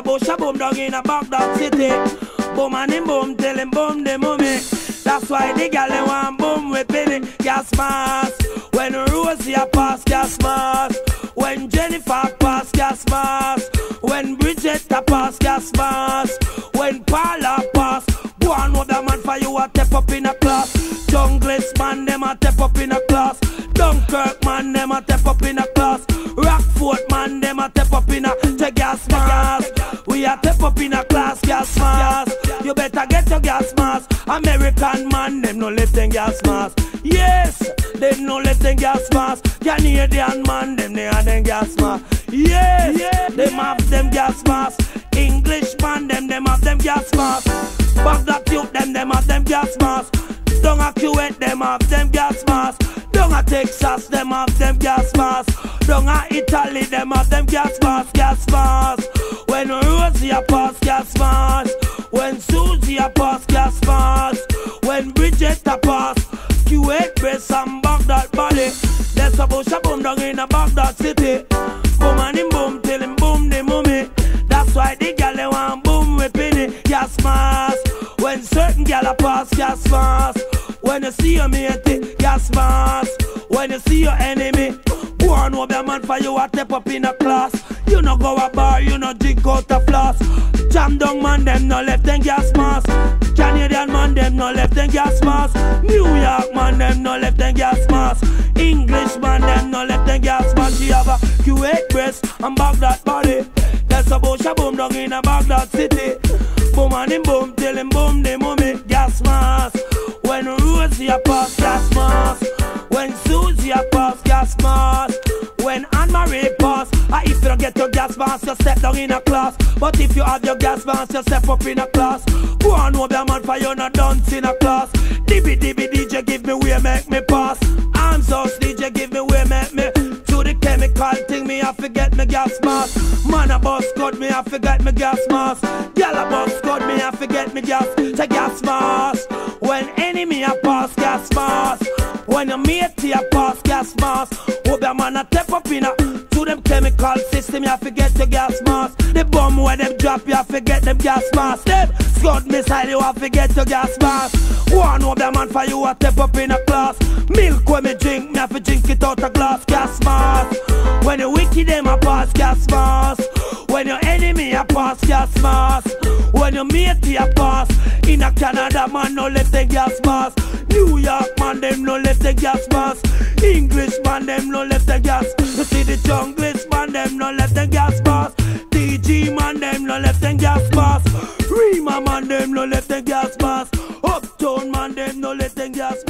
a bush a boom down in a Baghdad city. Boom and him boom, tell him boom the mummy. That's why the gal they want boom with penny gas mask. When Rosie a pass gas mask. When Jennifer pass gas mask. When Bridget a pass gas mask. When Paula pass. Go on with the man for you a step up in a class. Junglist man them a step up in a class. Dunkirk man them a step up in a class. Rockfort man them a step up in a gas mask. Mask. American man them no left them gas mask. Yes, them no left them gas mask. Canadian man them they have them gas mask. Yes, them have them gas mask. English man them them have them gas mask. Baghdad youth them them have them gas mask. Down a Kuwait them have them gas mask. Down a Texas them have them gas mask. Down a Italy them have them gas mask, gas mask. When Rosie pass gas mask. When Susie a pass gas mask. When Bridget a pass. Kuwait breast and Baghdad body. There's a bush a boom down in a Baghdad city. Boom and him boom till him boom the mummy. That's why the gal they want boom with penny gas mask. When certain gal a pass gas mask. When you see your mate, gas mask. When you see your enemy, go on over your man for you a step up in a class. You no go a bar, you no drink out a flask. Jam down man, them no left them gas mask. Canadian man, them no left them gas mask. New York man, them no left them gas mask. English man, them no left them gas mask. She have a Kuwait breast and Baghdad body. That's a bush a boom down in a Baghdad city. Boom and him boom till him boom the mummy gas mask. When Rosie a pass gas mask. When Susie a pass gas mask. When Anne Marie pass, ah, if you don't get your gas mask, you step down in a class. But if you have your gas mask, you step up in a class. Go on over your man for you not dance in a class. Dibby dibby DJ give me way make me pass. Arms house DJ give me way make me to the chemical thing me I forget my gas mask. Man a boss cut me I forget my gas mask. Gyal a boss cut me I forget me gas the gas mask. When enemy a pass gas mask. When your mate a pass gas mask. Hope your man a step up in a to them chemical system you forget the gas mask. The bomb where them drop you forget them gas mask. Them scud missile you forget the gas mask. One of them man for you a step up in a class. Milk when me drink, me have to drink it out a glass gas mask. When you wicked them a pass gas mask. When your enemy a pass gas mask. When you mate a pass. In a Canada man no left the gas mask. New York man them no left the gas mask. English man them no left the gas. You see the junglist man them no left the gas mask. DG man them no left the gas mask. Rema man them no left the gas mask. Uptown man them no left the gas